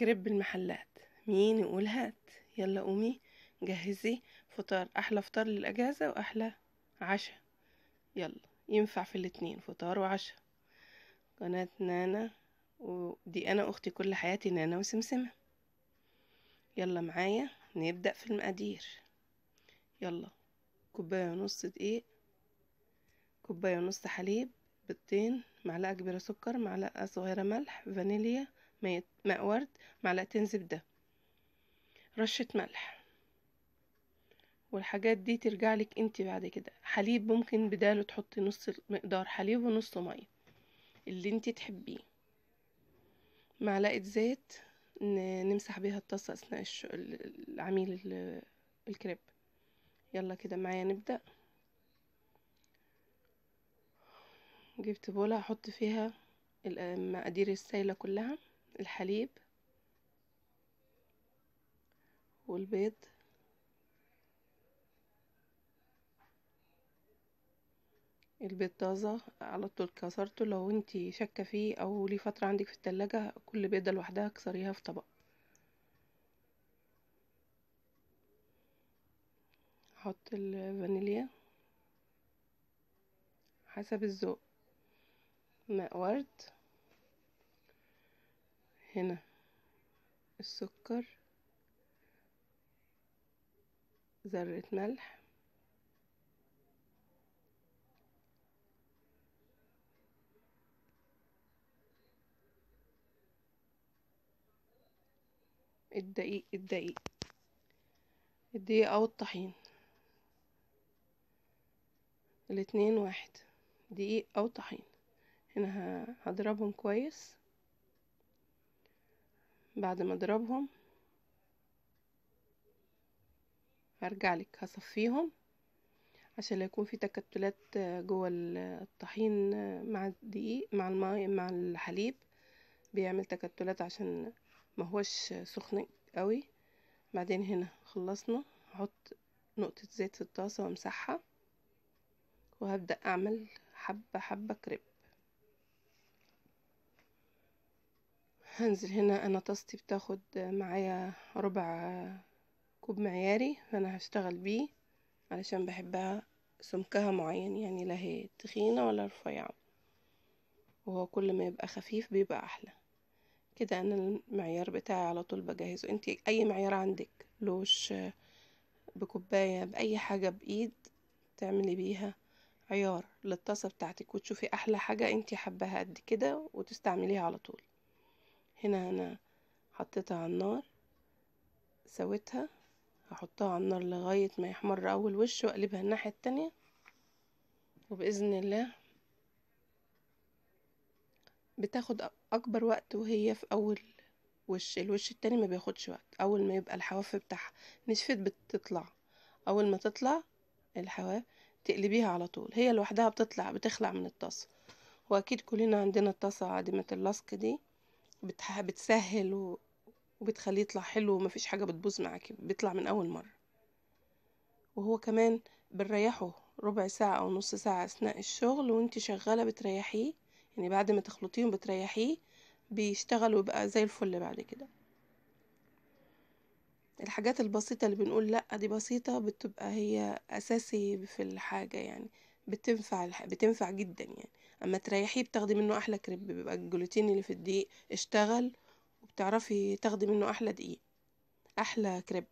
كريب المحلات مين يقول هات؟ يلا قومي جهزي فطار. أحلى فطار للأجازة وأحلى عشاء. يلا ينفع في الاتنين فطار وعشاء. قناة نانا ودي أنا أختي كل حياتي نانا وسمسمة. يلا معايا نبدأ في المقادير. يلا كوباية ونص دقيق كوباية ونص حليب بيضتين معلقة كبيرة سكر معلقة صغيرة ملح فانيليا ماء ورد معلقتين زبده رشة ملح. والحاجات دي ترجع لك انت بعد كده. حليب ممكن بداله تحطي نص مقدار حليب ونص مية. اللي انت تحبيه. معلقة زيت نمسح بيها الطاسة أثناء العميل الكريب. يلا كده معايا نبدأ. جبت بولة هحط فيها المقادير السايلة كلها. الحليب والبيض البيض طازة على طول كسرته لو انتي شاكة فيه أو ليه فترة عندك في التلاجة كل بيضة لوحدها كسريها في طبق. هحط الفانيليا حسب الذوق. ماء ورد هنا. السكر. ذرة ملح. الدقيق الدقيق. الدقيق أو الطحين. الاتنين واحد. دقيق أو طحين. هنا هضربهم كويس. بعد ما اضربهم هرجع لك هصفيهم عشان لا يكون في تكتلات جوه الطحين مع الدقيق مع الماء مع الحليب. بيعمل تكتلات عشان ما هوش سخن قوي. بعدين هنا خلصنا هحط نقطة زيت في الطاسة وامسحها وهبدأ أعمل حبة حبة كريب. هنزل هنا أنا طاستي بتاخد معايا ربع كوب معياري فانا هشتغل بيه علشان بحبها سمكها معين يعني لا هي تخينة ولا رفيعة. وهو كل ما يبقى خفيف بيبقى أحلى. كده أنا المعيار بتاعي على طول بجهزه. أنت أي معيار عندك لوش بكوباية بأي حاجة بإيد تعملي بيها عيار للطاسة بتاعتك وتشوفي أحلى حاجة أنت حباها قد كده وتستعمليها على طول. هنا أنا حطيتها على النار سويتها هحطها على النار لغاية ما يحمر أول وش وأقلبها الناحية التانية. وبإذن الله بتاخد أكبر وقت وهي في أول وش الوش التاني ما بياخدش وقت. أول ما يبقى الحواف بتاعها نشفت بتطلع. أول ما تطلع الحواف تقلبيها على طول. هي لوحدها بتطلع بتخلع من الطاسة. وأكيد كلنا عندنا الطاسة عديمة اللصق دي. بتسهل وبتخليه يطلع حلو ومفيش حاجة بتبوظ معاكي بيطلع من أول مرة. وهو كمان بنريحه ربع ساعة أو نص ساعة أثناء الشغل وانت شغالة بتريحيه يعني بعد ما تخلطيهم بتريحيه بيشتغل ويبقى زي الفل بعد كده. الحاجات البسيطة اللي بنقول لأ دي بسيطة بتبقى هي أساسي في الحاجة يعني بتنفع بتنفع جدا يعني. أما تريحيه بتاخدي منه أحلى كريب بيبقى الجلوتين اللي في الدقيق اشتغل وبتعرفي تاخدي منه أحلى دقيق أحلى كريب.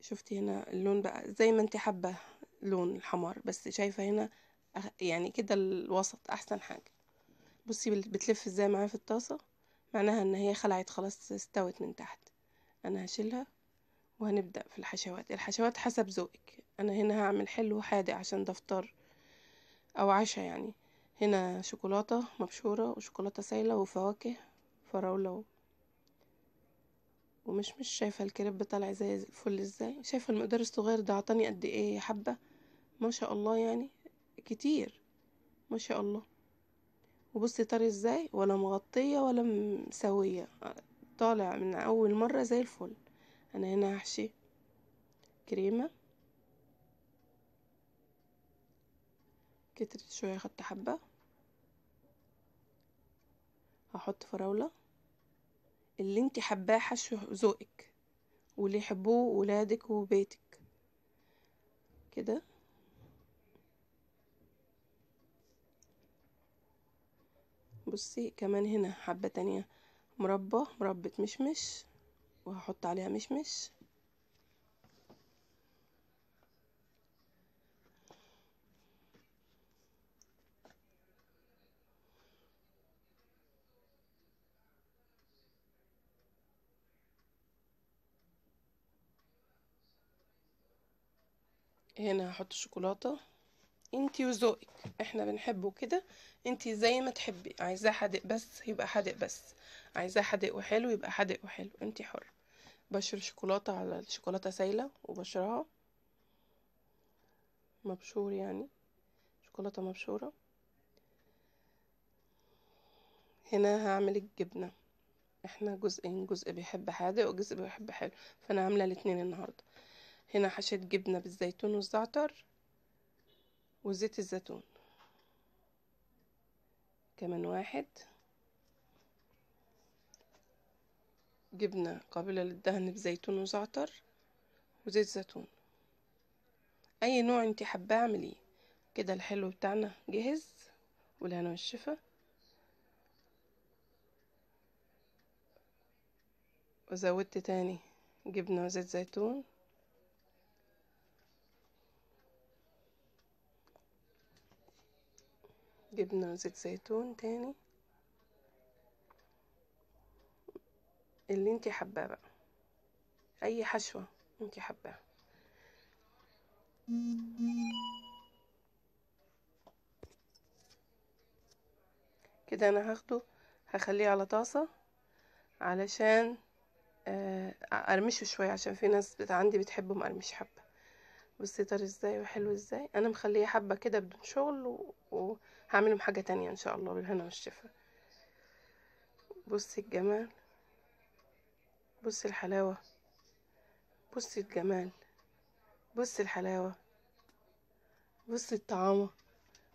شفتي هنا اللون بقى زي ما انت حابة لون الحمار بس شايفة هنا يعني كده الوسط أحسن حاجة. بصي بتلف إزاي معايا في الطاسة؟ معناها إن هي خلعت خلاص استوت من تحت. أنا هشيلها وهنبدأ في الحشوات. الحشوات حسب ذوقك. أنا هنا هعمل حلو حادق عشان ده فطار. أو عشاء يعني. هنا شوكولاتة مبشورة وشوكولاتة سايلة وفواكه فراولة. ومش مش شايفة الكريب طالع زي الفل إزاي. شايفة المقدار الصغير ده عطاني قد إيه حبة؟ ما شاء الله يعني. كتير. ما شاء الله. وبصي طري إزاي؟ ولا مغطية ولا مسوية. طالع من أول مرة زي الفل. أنا هنا هحشي كريمة. كترت شوية خدت حبة. هحط فراولة. اللي انت حباه حشو ذوقك واللي يحبوه ولادك وبيتك. كده. بصي كمان هنا حبة تانية. مربى مربى مشمش. وهحط عليها مشمش. هنا هحط شوكولاتة. انتي وذوقك. إحنا بنحبه كده. انتي زي ما تحبي. عايزاه حادق بس يبقى حادق بس. عايزاه حادق وحلو يبقى حادق وحلو انتي حر. بشر شوكولاتة على الشوكولاتة سايلة وبشرها. مبشور يعني. شوكولاتة مبشورة. هنا هعمل الجبنة. إحنا جزئين جزء بيحب حادق وجزء بيحب حلو. فأنا عاملة الاتنين النهاردة. هنا حشيت جبنة بالزيتون والزعتر وزيت الزيتون. كمان واحد. جبنة قابلة للدهن بزيتون وزعتر وزيت زيتون. أي نوع انت حباه اعمليه. كده الحلو بتاعنا جهز والهنا والشفا. وزودت تاني جبنة وزيت زيتون. جبنة وزيت زيتون تاني. اللي انتي حباه بقى. أي حشوة انتي حباها. كده أنا هاخده هخليه على طاسة علشان ارمشه شوية عشان في ناس عندي بتحبه مقرمش حبة. طري إزاي وحلو إزاي. أنا مخليه حبة كده بدون شغل. وهعملهم حاجة تانية إن شاء الله بالهنا والشفا. بصي الجمال بصي الحلاوة بصي الجمال بصي الحلاوة بصي الطعامة.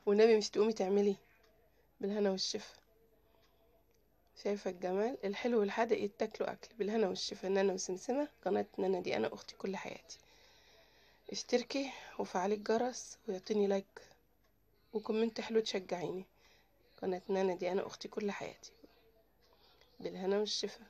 والنبي مش تقومي تعملي بالهنا والشفا. شايفة الجمال؟ الحلو والحادق يتاكلوا أكل بالهنا والشفا. نانا وسمسمة قناة نانا دي. أنا أختي كل حياتي. اشتركي وفعلي الجرس واعطيني like و comment حلو تشجعيني. قناة نانا دي أنا أختي كل حياتي. بالهنا والشفا.